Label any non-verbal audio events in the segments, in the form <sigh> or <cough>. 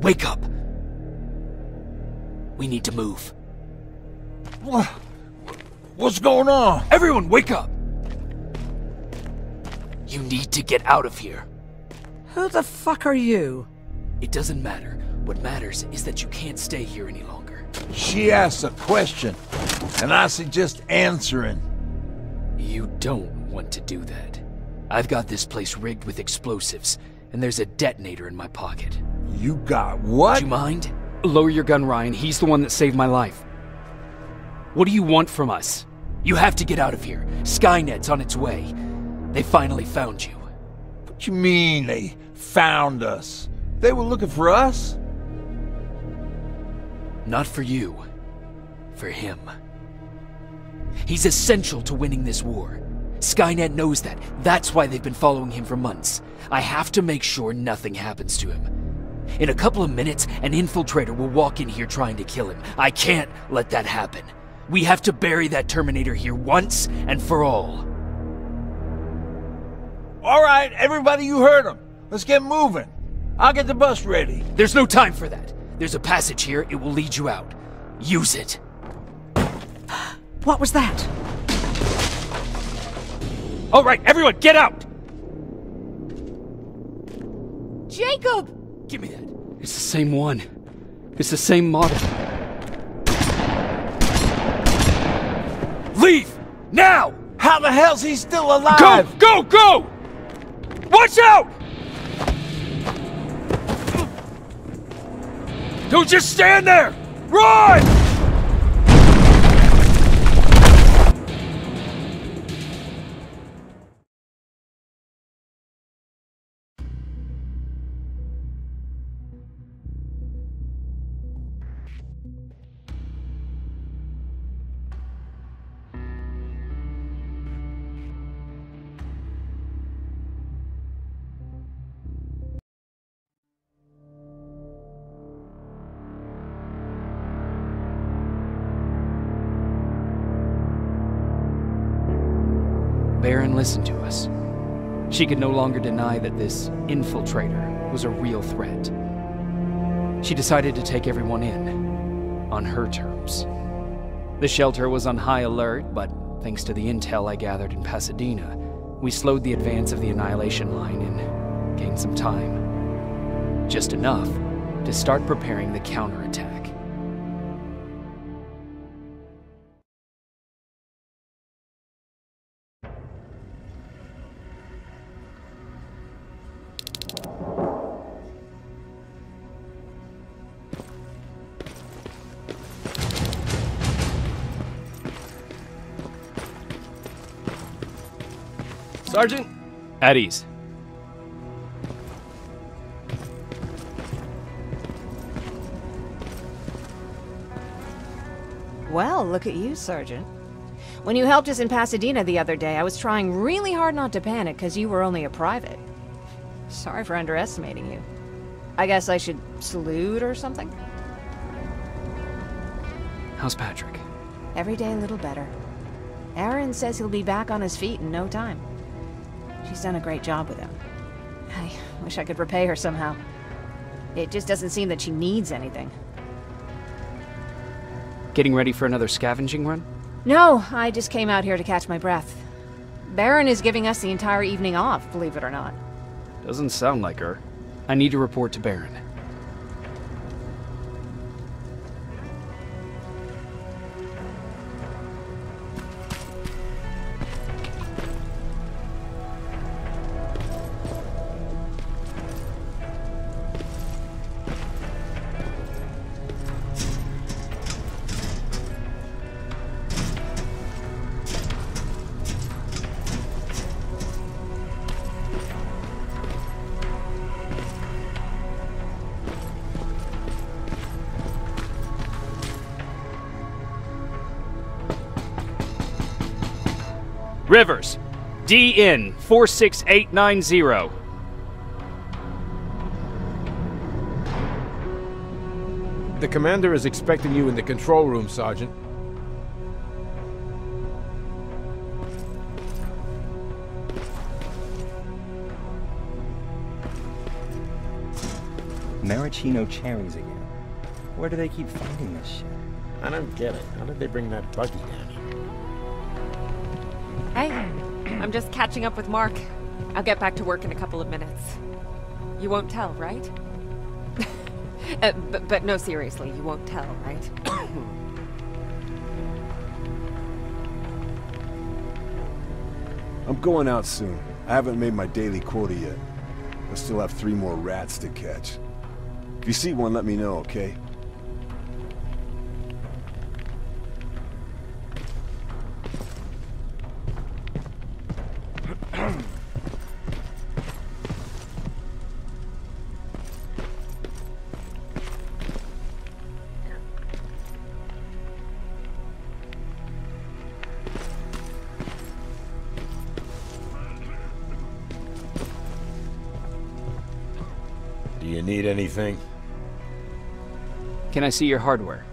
Wake up! We need to move. What? What's going on? Everyone, wake up! You need to get out of here. Who the fuck are you? It doesn't matter. What matters is that you can't stay here any longer. She asks a question, and I suggest answering. You don't want to do that. I've got this place rigged with explosives, and there's a detonator in my pocket. You got what? Do you mind? Lower your gun, Ryan. He's the one that saved my life. What do you want from us? You have to get out of here. Skynet's on its way. They finally found you. What you mean they found us? They were looking for us? Not for you. For him. He's essential to winning this war. Skynet knows that. That's why they've been following him for months. I have to make sure nothing happens to him. In a couple of minutes, an infiltrator will walk in here trying to kill him. I can't let that happen. We have to bury that Terminator here once and for all. All right, everybody, you heard him. Let's get moving. I'll get the bus ready. There's no time for that. There's a passage here. It will lead you out. Use it. <gasps> What was that? All right, everyone, get out! Jacob! Give me that. It's the same one. It's the same model. Leave! Now! How the hell's he still alive? Go! Go! Go! Watch out! Don't just stand there! Run! Listened to us. She could no longer deny that this infiltrator was a real threat. She decided to take everyone in, on her terms. The shelter was on high alert, but thanks to the intel I gathered in Pasadena, we slowed the advance of the Annihilation Line and gained some time. Just enough to start preparing the counterattack. Sergeant? At ease. Well, look at you, Sergeant. When you helped us in Pasadena the other day, I was trying really hard not to panic because you were only a private. Sorry for underestimating you. I guess I should salute or something? How's Patrick? Every day a little better. Erin says he'll be back on his feet in no time. She's done a great job with him. I wish I could repay her somehow. It just doesn't seem that she needs anything. Getting ready for another scavenging run? No, I just came out here to catch my breath. Baron is giving us the entire evening off, believe it or not. Doesn't sound like her. I need to report to Baron. Rivers, DN 46890. The commander is expecting you in the control room, Sergeant. Maraschino cherries again. Where do they keep finding this shit? I don't get it. How did they bring that buggy down here? Hey, I'm just catching up with Mark. I'll get back to work in a couple of minutes. You won't tell, right? <laughs> uh, but, but no, seriously, you won't tell, right? <coughs> I'm going out soon. I haven't made my daily quota yet. I still have three more rats to catch. If you see one, let me know, okay? Can I see your hardware?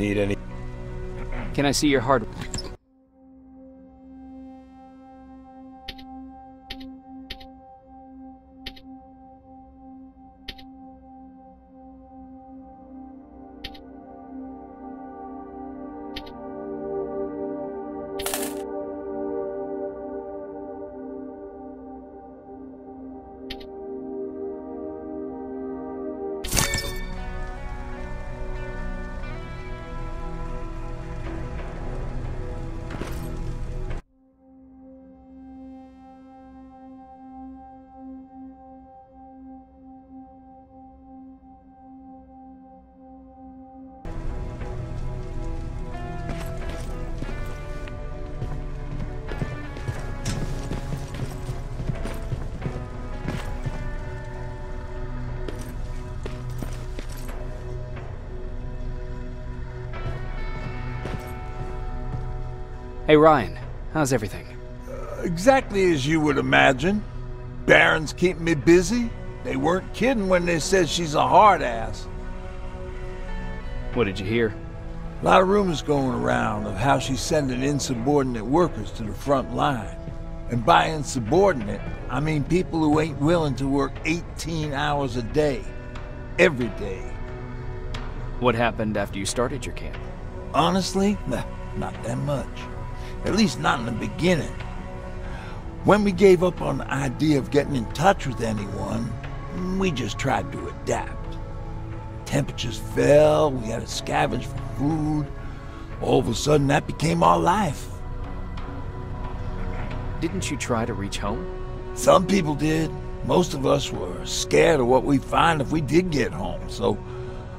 Need any... Can I see your hard... Hey Ryan, how's everything? Uh, exactly as you would imagine. Baron's keeping me busy. They weren't kidding when they said she's a hard ass. What did you hear? A lot of rumors going around of how she's sending insubordinate workers to the front line. And by insubordinate, I mean people who ain't willing to work 18 hours a day. Every day. What happened after you started your camp? Honestly, nah, <laughs> not that much. At least not in the beginning. When we gave up on the idea of getting in touch with anyone, we just tried to adapt. Temperatures fell, we had to scavenge for food. All of a sudden, that became our life. Didn't you try to reach home? Some people did. Most of us were scared of what we'd find if we did get home, so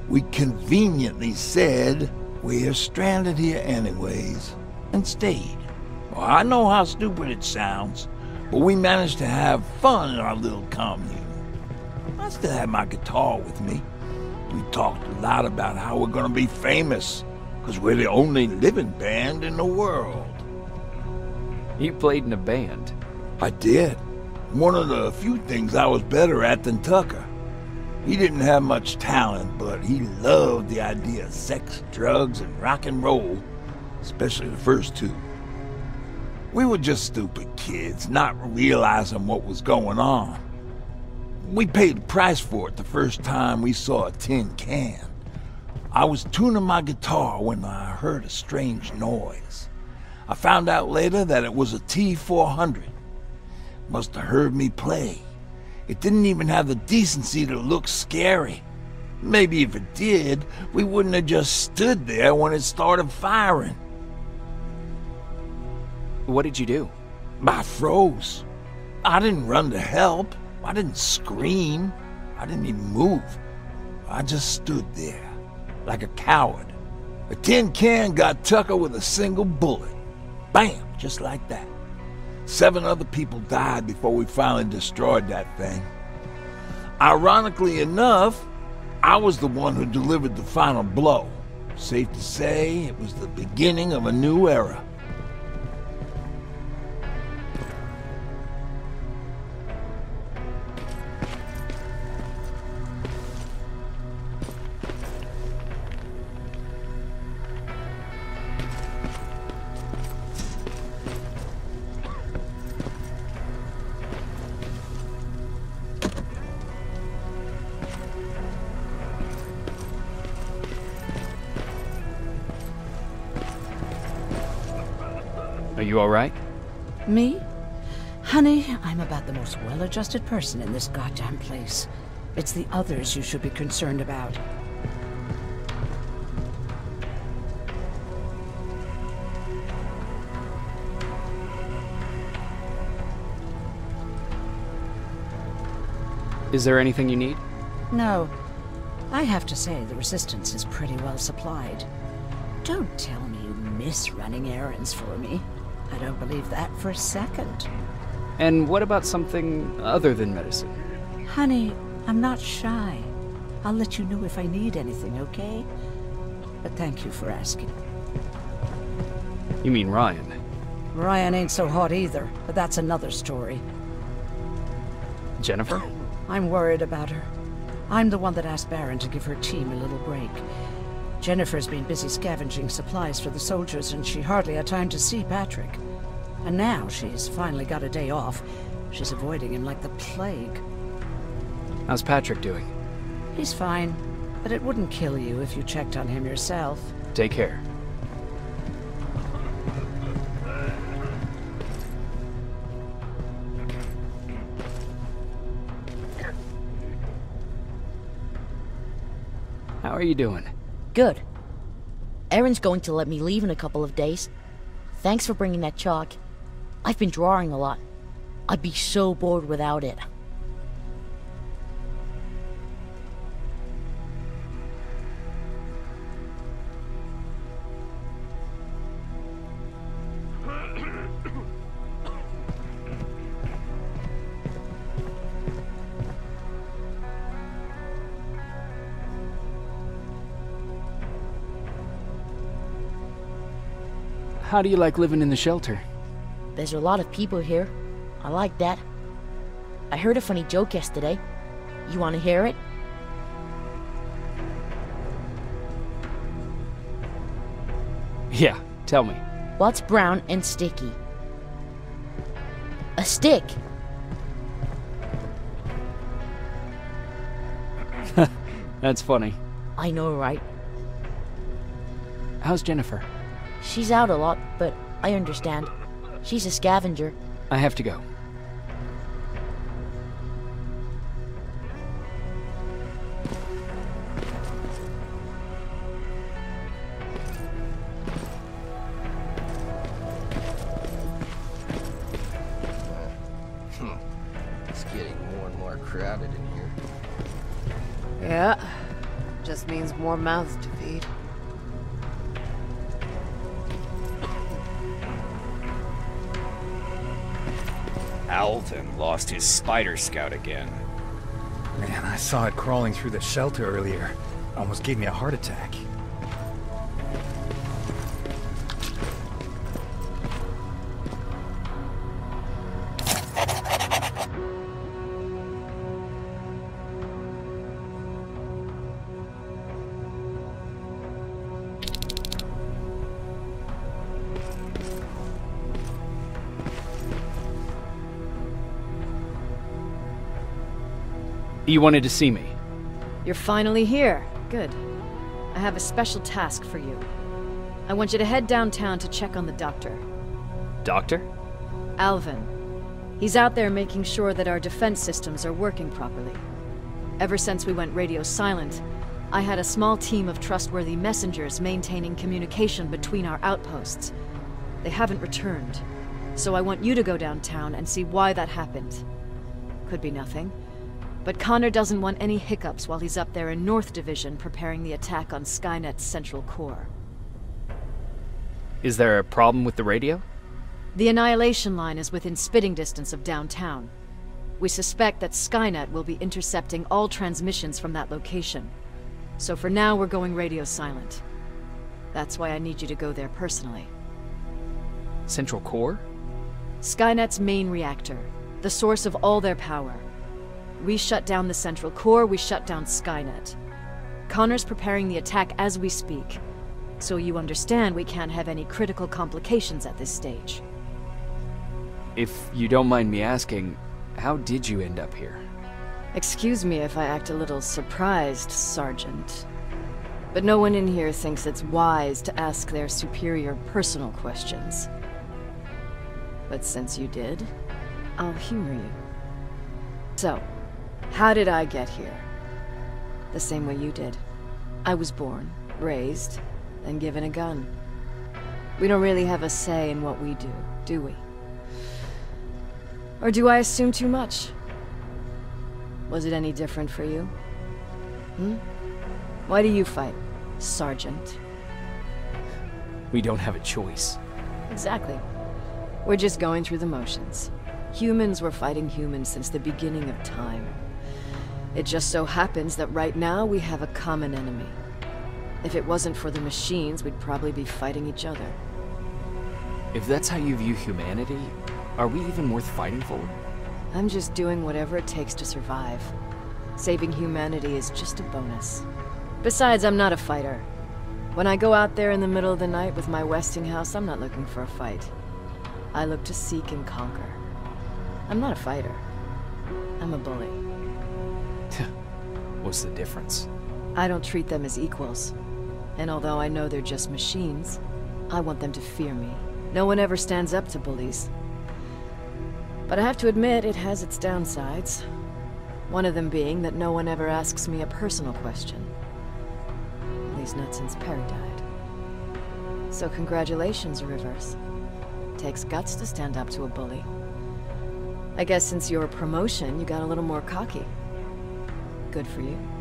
we conveniently said, we're stranded here anyways, and stayed. Well, I know how stupid it sounds, but we managed to have fun in our little commune. I still have my guitar with me. We talked a lot about how we're gonna be famous, because we're the only living band in the world. You played in a band. I did. One of the few things I was better at than Tucker. He didn't have much talent, but he loved the idea of sex, drugs, and rock and roll, especially the first two. We were just stupid kids, not realizing what was going on. We paid the price for it the first time we saw a tin can. I was tuning my guitar when I heard a strange noise. I found out later that it was a T-400. Must have heard me play. It didn't even have the decency to look scary. Maybe if it did, we wouldn't have just stood there when it started firing. What did you do? I froze. I didn't run to help. I didn't scream. I didn't even move. I just stood there, like a coward. A tin can got Tucker with a single bullet. Bam! Just like that. Seven other people died before we finally destroyed that thing. Ironically enough, I was the one who delivered the final blow. Safe to say, it was the beginning of a new era. You alright? Me? Honey, I'm about the most well-adjusted person in this goddamn place. It's the others you should be concerned about. Is there anything you need? No. I have to say the Resistance is pretty well supplied. Don't tell me you miss running errands for me. I don't believe that for a second. And what about something other than medicine? Honey, I'm not shy. I'll let you know if I need anything, okay? But thank you for asking. You mean Ryan? Ryan ain't so hot either, but that's another story. Jennifer? I'm worried about her. I'm the one that asked Baron to give her team a little break. Jennifer's been busy scavenging supplies for the soldiers, and she hardly had time to see Patrick. And now she's finally got a day off. She's avoiding him like the plague. How's Patrick doing? He's fine, but it wouldn't kill you if you checked on him yourself. Take care. How are you doing? Good. Erin's going to let me leave in a couple of days. Thanks for bringing that chalk. I've been drawing a lot. I'd be so bored without it. How do you like living in the shelter? There's a lot of people here. I like that. I heard a funny joke yesterday. You want to hear it? Yeah, tell me. What's brown and sticky? A stick! <laughs> That's funny. I know, right? How's Jennifer? She's out a lot, but I understand. She's a scavenger. I have to go. Hmm. It's getting more and more crowded in here. Yeah. Just means more mouths to feed. Alvin lost his spider scout again. Man, I saw it crawling through the shelter earlier. Almost gave me a heart attack. You wanted to see me. You're finally here. Good. I have a special task for you. I want you to head downtown to check on the doctor. Doctor? Alvin. He's out there making sure that our defense systems are working properly. Ever since we went radio silent, I had a small team of trustworthy messengers maintaining communication between our outposts. They haven't returned, so I want you to go downtown and see why that happened. Could be nothing, but Connor doesn't want any hiccups while he's up there in North Division preparing the attack on Skynet's central core. Is there a problem with the radio? The Annihilation Line is within spitting distance of downtown. We suspect that Skynet will be intercepting all transmissions from that location. So for now, we're going radio silent. That's why I need you to go there personally. Central Core? Skynet's main reactor, the source of all their power. We shut down the central core, we shut down Skynet. Connor's preparing the attack as we speak, so you understand we can't have any critical complications at this stage. If you don't mind me asking, how did you end up here? Excuse me if I act a little surprised, Sergeant. But no one in here thinks it's wise to ask their superior personal questions. But since you did, I'll humor you. So, how did I get here? The same way you did. I was born, raised, and given a gun. We don't really have a say in what we do, do we? Or do I assume too much? Was it any different for you? Hmm? Why do you fight, Sergeant? We don't have a choice. Exactly. We're just going through the motions. Humans were fighting humans since the beginning of time. It just so happens that right now we have a common enemy. If it wasn't for the machines, we'd probably be fighting each other. If that's how you view humanity, are we even worth fighting for? I'm just doing whatever it takes to survive. Saving humanity is just a bonus. Besides, I'm not a fighter. When I go out there in the middle of the night with my Westinghouse, I'm not looking for a fight. I look to seek and conquer. I'm not a fighter. I'm a bully. <laughs> What's the difference? I don't treat them as equals. And although I know they're just machines, I want them to fear me. No one ever stands up to bullies. But I have to admit, it has its downsides. One of them being that no one ever asks me a personal question. At least not since Perry died. So congratulations, Rivers. Takes guts to stand up to a bully. I guess since your promotion, you got a little more cocky. Good for you.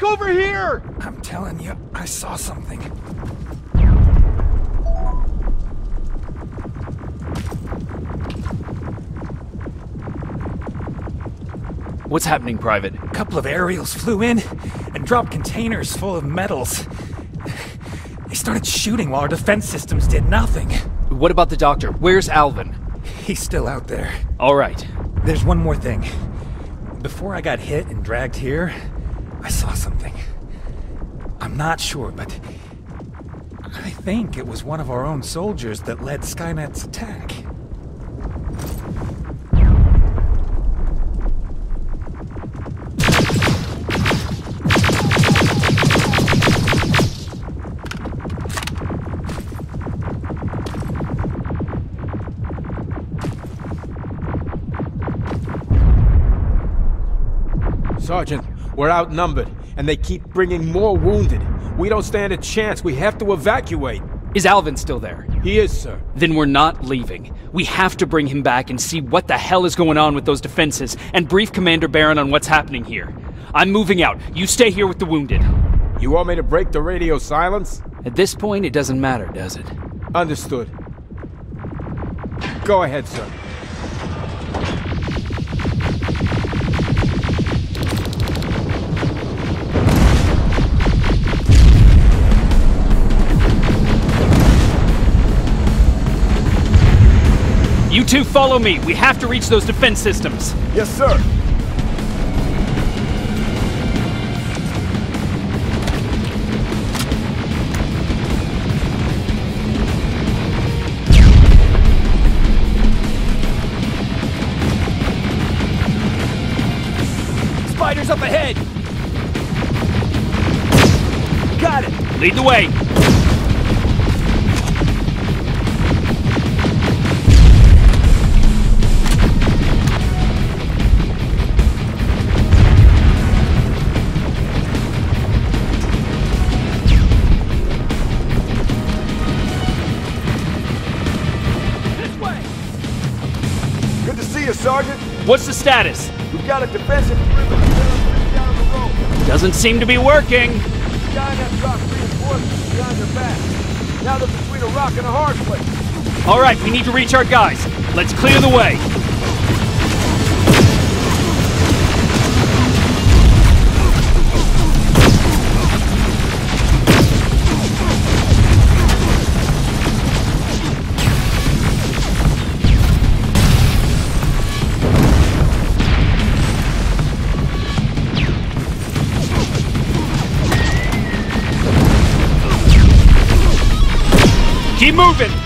Medic over here! I'm telling you, I saw something. What's happening, Private? A couple of aerials flew in and dropped containers full of metals. They started shooting while our defense systems did nothing. What about the doctor? Where's Alvin? He's still out there. All right. There's one more thing. Before I got hit and dragged here, not sure, but I think it was one of our own soldiers that led Skynet's attack. Sergeant, we're outnumbered, and they keep bringing more wounded. We don't stand a chance. We have to evacuate. Is Alvin still there? He is, sir. Then we're not leaving. We have to bring him back and see what the hell is going on with those defenses and brief Commander Baron on what's happening here. I'm moving out. You stay here with the wounded. You want me to break the radio silence? At this point, it doesn't matter, does it? Understood. Go ahead, sir. You two follow me. We have to reach those defense systems. Yes, sir. Spiders up ahead! Got it! Lead the way. Sergeant. What's the status? We've got a defensive perimeter down the road. Doesn't seem to be working. Skynet dropped reinforcements behind their back. Now they're between a rock and a hard place. All right, we need to reach our guys. Let's clear the way. Moving.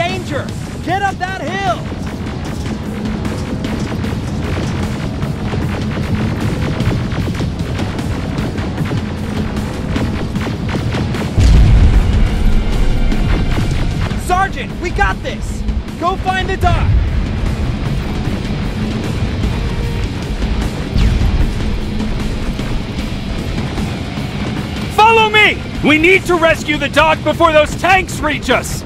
danger! Get up that hill! Sergeant, we got this! Go find the doc! Follow me! We need to rescue the doc before those tanks reach us!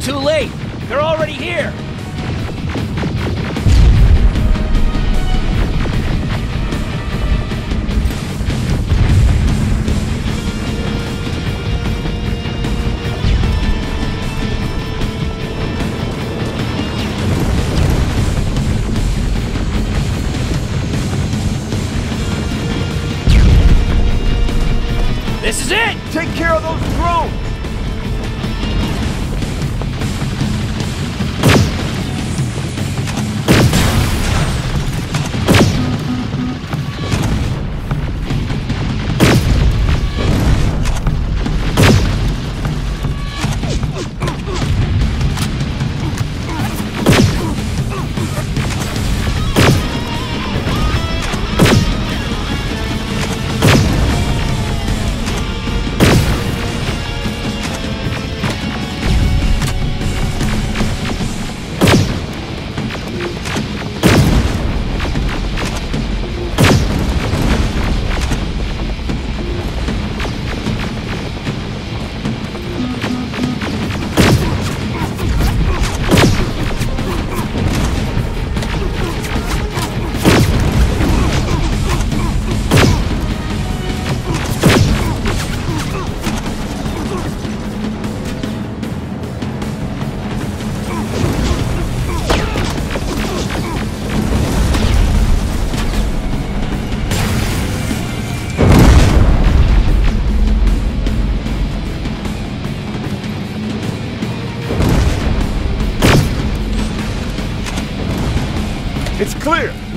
too late. They're already here.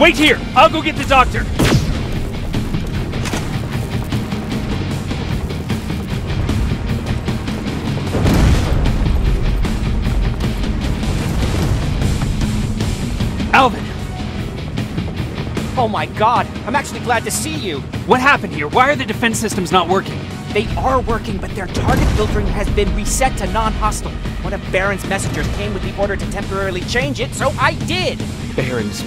Wait here! I'll go get the doctor! Alvin! Oh my god, I'm actually glad to see you. What happened here? Why are the defense systems not working? They are working, but their target filtering has been reset to non-hostile. One of Baron's messengers came with the order to temporarily change it, so I did! Baron's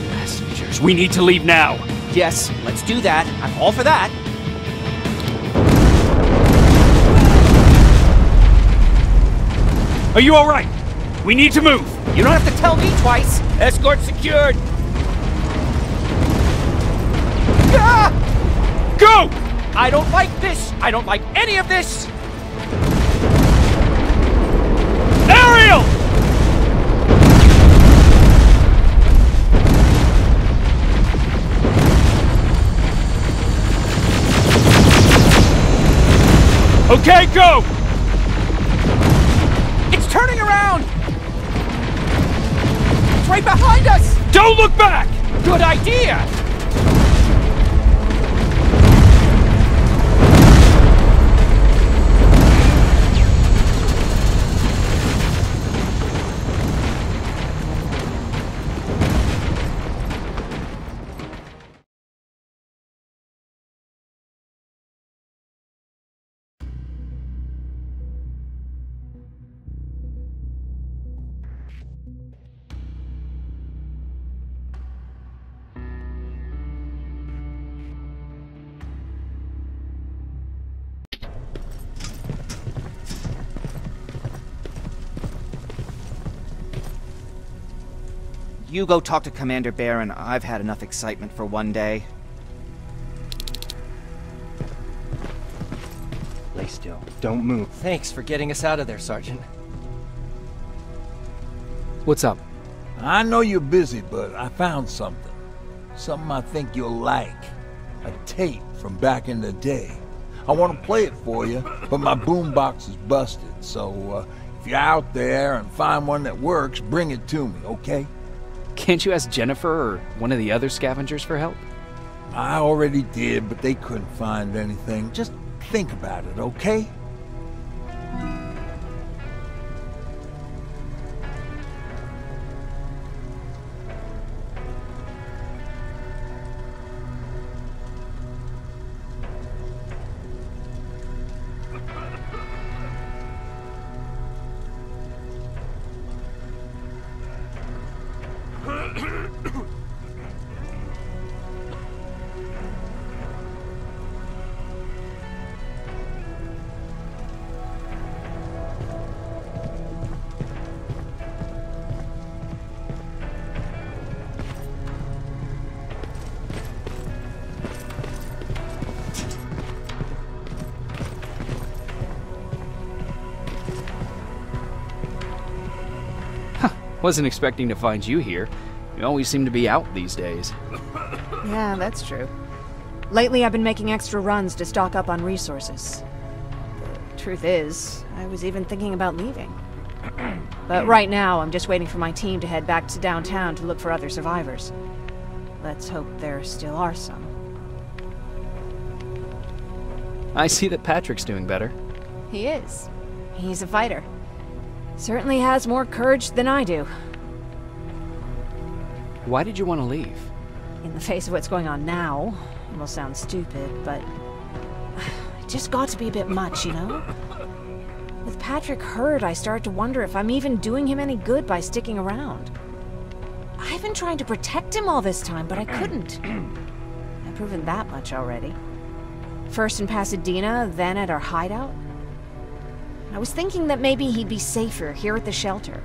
messengers. We need to leave now. Yes, let's do that. I'm all for that. Are you alright? We need to move! You don't have to tell me twice! Escort secured! Ah! Go! I don't like this! I don't like any of this! Okay, go! It's turning around! It's right behind us! Don't look back! Good idea! You go talk to Commander Baron. I've had enough excitement for one day. Lay still. Don't move. Thanks for getting us out of there, Sergeant. What's up? I know you're busy, but I found something. Something I think you'll like. A tape from back in the day. I want to play it for you, but my boombox is busted, so uh, if you're out there and find one that works, bring it to me, okay? Can't you ask Jennifer or one of the other scavengers for help? I already did, but they couldn't find anything. Just think about it, okay? I wasn't expecting to find you here. You always seem to be out these days. <coughs> Yeah, that's true. Lately, I've been making extra runs to stock up on resources. The truth is, I was even thinking about leaving. <coughs> but right now, I'm just waiting for my team to head back to downtown to look for other survivors. Let's hope there still are some. I see that Patrick's doing better. He is. He's a fighter. Certainly has more courage than I do. Why did you want to leave? In the face of what's going on now, it will sound stupid, but <sighs> it just got to be a bit much, you know? With Patrick hurt, I started to wonder if I'm even doing him any good by sticking around. I've been trying to protect him all this time, but I couldn't. I've proven that much already. First in Pasadena, then at our hideout. I was thinking that maybe he'd be safer here at the shelter.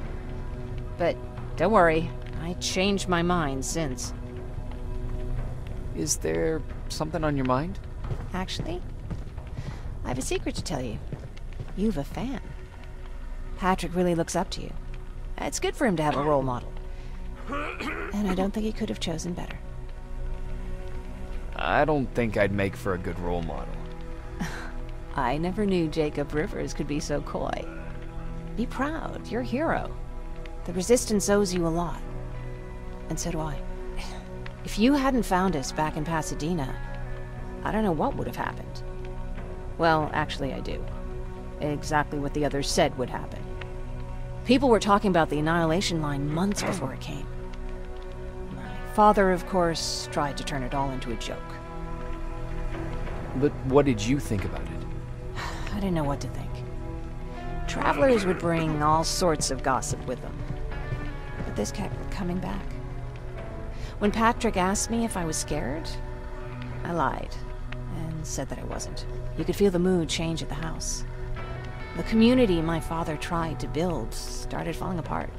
But don't worry, I changed my mind since. Is there something on your mind? Actually, I have a secret to tell you. You've a fan. Patrick really looks up to you. It's good for him to have a role model. And I don't think he could have chosen better. I don't think I'd make for a good role model. I never knew Jacob Rivers could be so coy. Be proud, you're a hero. The Resistance owes you a lot. And so do I. If you hadn't found us back in Pasadena, I don't know what would have happened. Well, actually, I do. Exactly what the others said would happen. People were talking about the Annihilation Line months before it came. My father, of course, tried to turn it all into a joke. But what did you think about it? I didn't know what to think. Travelers would bring all sorts of gossip with them. But this kept coming back. When Patrick asked me if I was scared, I lied and said that I wasn't. You could feel the mood change at the house. The community my father tried to build started falling apart.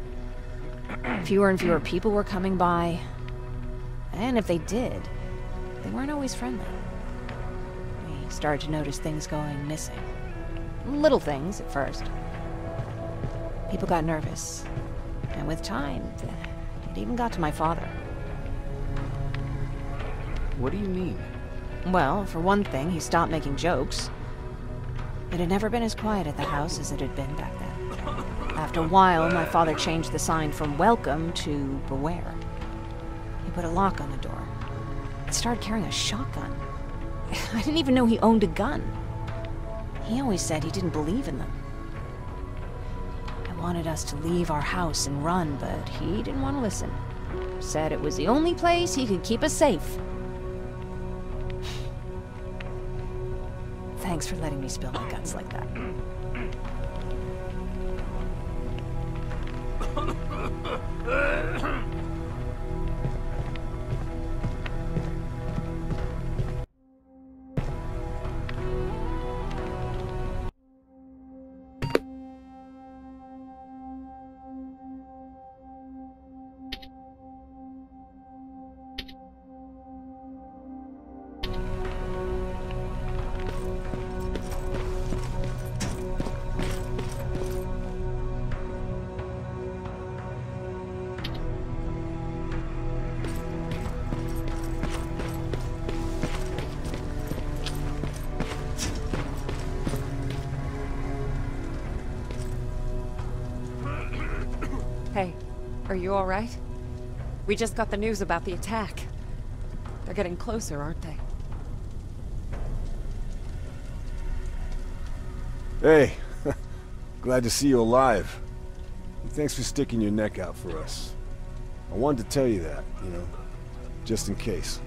<clears throat> Fewer and fewer people were coming by, and if they did, they weren't always friendly. We started to notice things going missing. Little things at first. People got nervous, and with time, it even got to my father. What do you mean? Well, for one thing, he stopped making jokes. It had never been as quiet at the house as it had been back then. After a while, my father changed the sign from welcome to beware. He put a lock on the door. and started carrying a shotgun. <laughs> I didn't even know he owned a gun. He always said he didn't believe in them. I wanted us to leave our house and run, but he didn't want to listen. Said it was the only place he could keep us safe. <sighs> Thanks for letting me spill my guts like that. Are you alright? We just got the news about the attack. They're getting closer, aren't they? Hey, <laughs> glad to see you alive. Thanks for sticking your neck out for us. I wanted to tell you that, you know, just in case.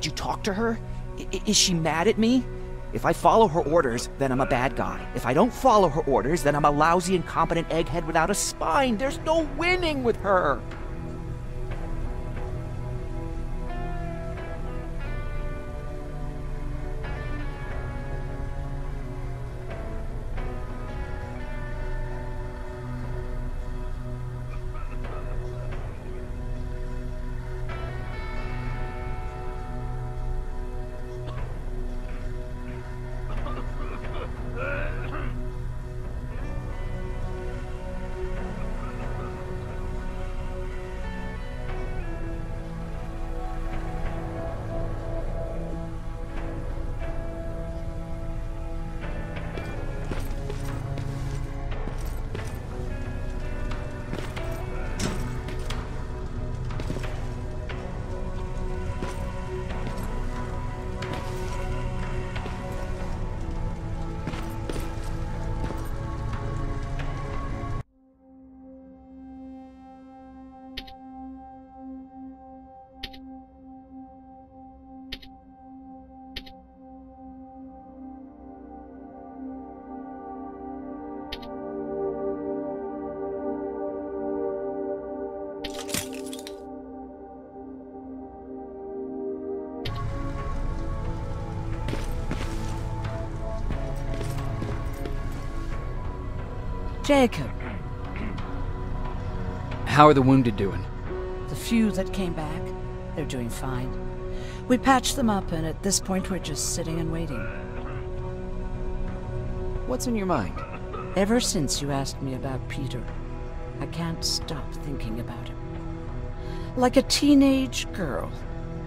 Did you talk to her? I is she mad at me? If I follow her orders, then I'm a bad guy. If I don't follow her orders, then I'm a lousy, incompetent egghead without a spine. There's no winning with her. Jacob, How are the wounded doing? the few that came back, they're doing fine. We patched them up, and at this point we're just sitting and waiting. What's in your mind? Ever since you asked me about Peter, I can't stop thinking about him. Like a teenage girl.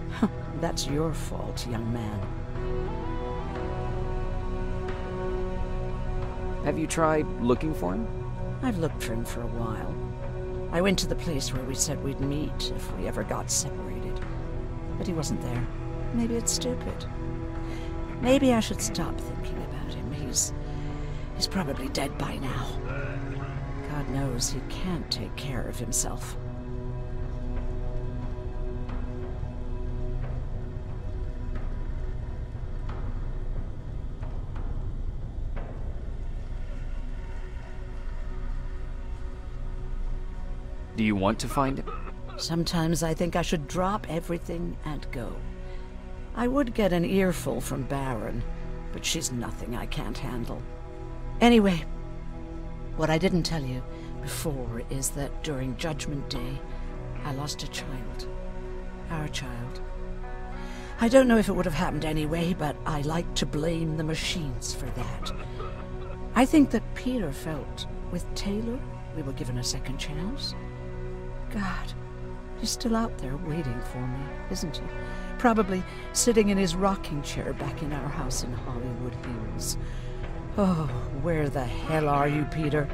<laughs> That's your fault, young man. Have you tried looking for him? I've looked for him for a while. I went to the place where we said we'd meet if we ever got separated. But he wasn't there. Maybe it's stupid. Maybe I should stop thinking about him. He's... he's probably dead by now. God knows he can't take care of himself. Do you want to find him? Sometimes I think I should drop everything and go. I would get an earful from Baron, but she's nothing I can't handle. Anyway, what I didn't tell you before is that during Judgment Day, I lost a child. Our child. I don't know if it would have happened anyway, but I like to blame the machines for that. I think that Peter felt with Taylor we were given a second chance. God, he's still out there waiting for me, isn't he? Probably sitting in his rocking chair back in our house in Hollywood Hills. Oh, where the hell are you, Peter?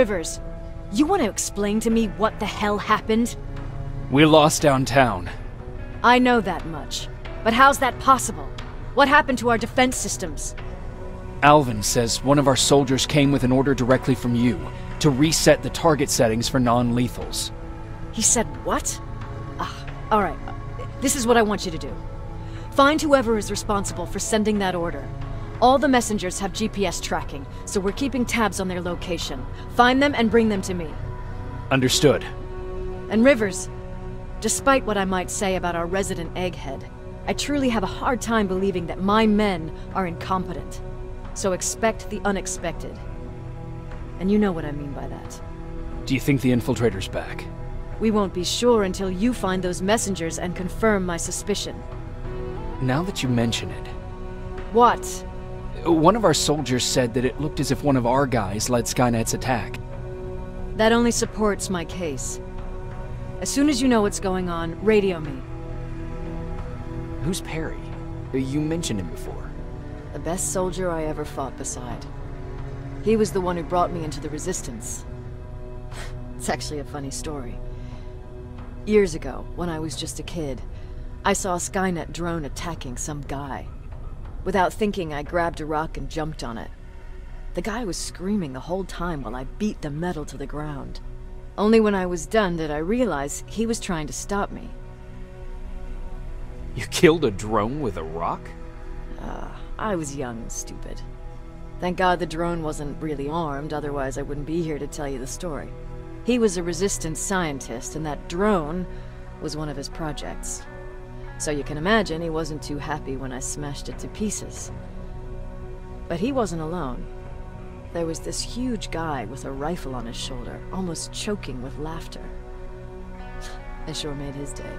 Rivers, you want to explain to me what the hell happened? We lost downtown. I know that much. But how's that possible? What happened to our defense systems? Alvin says one of our soldiers came with an order directly from you to reset the target settings for non-lethals. He said what? Ah, alright. This is what I want you to do. Find whoever is responsible for sending that order. All the messengers have GPS tracking, so we're keeping tabs on their location. Find them and bring them to me. Understood. And Rivers, despite what I might say about our resident egghead, I truly have a hard time believing that my men are incompetent. So expect the unexpected. And you know what I mean by that. Do you think the infiltrator's back? We won't be sure until you find those messengers and confirm my suspicion. Now that you mention it, What? One of our soldiers said that it looked as if one of our guys led Skynet's attack. That only supports my case. As soon as you know what's going on, radio me. Who's Perry? You mentioned him before. The best soldier I ever fought beside. He was the one who brought me into the Resistance. <laughs> it's actually a funny story. Years ago, when I was just a kid, I saw a Skynet drone attacking some guy. Without thinking, I grabbed a rock and jumped on it. The guy was screaming the whole time while I beat the metal to the ground. Only when I was done did I realize he was trying to stop me. You killed a drone with a rock? Uh, I was young and stupid. Thank God the drone wasn't really armed, otherwise I wouldn't be here to tell you the story. He was a resistance scientist, and that drone was one of his projects. So you can imagine he wasn't too happy when I smashed it to pieces. But he wasn't alone. There was this huge guy with a rifle on his shoulder, almost choking with laughter. I sure made his day.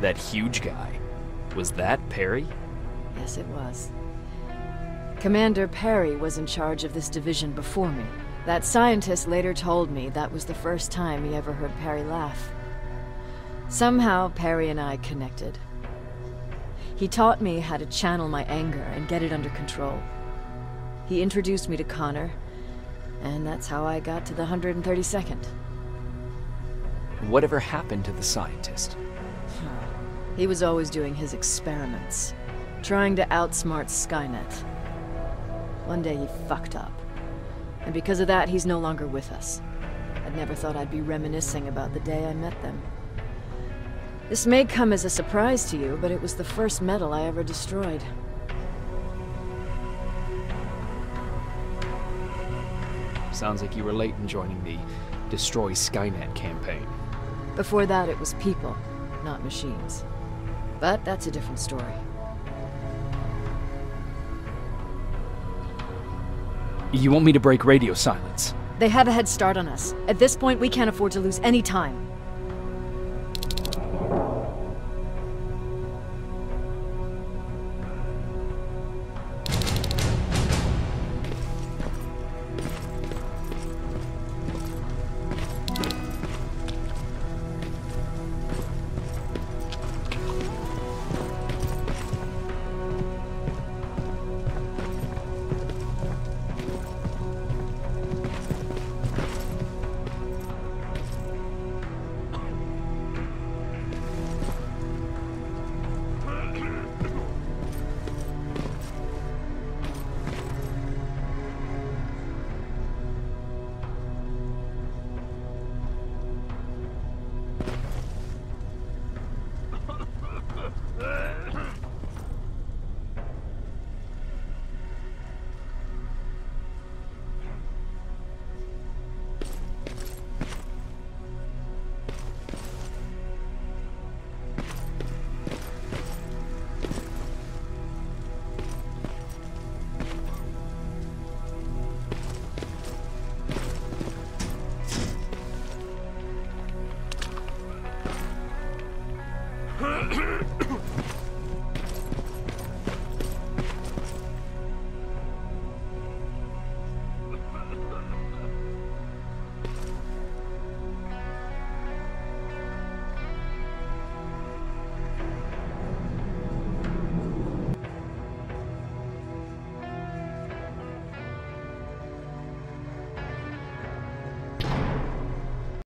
That huge guy. Was that Perry? Yes, it was. Commander Perry was in charge of this division before me. That scientist later told me that was the first time he ever heard Perry laugh. Somehow, Perry and I connected. He taught me how to channel my anger and get it under control. He introduced me to Connor, and that's how I got to the 132nd. Whatever happened to the scientist? He was always doing his experiments, trying to outsmart Skynet. One day he fucked up. And because of that, he's no longer with us. I'd never thought I'd be reminiscing about the day I met them. This may come as a surprise to you, but it was the first metal I ever destroyed. Sounds like you were late in joining the Destroy Skynet campaign. Before that, it was people, not machines. But that's a different story. You want me to break radio silence? They have a head start on us. At this point, we can't afford to lose any time.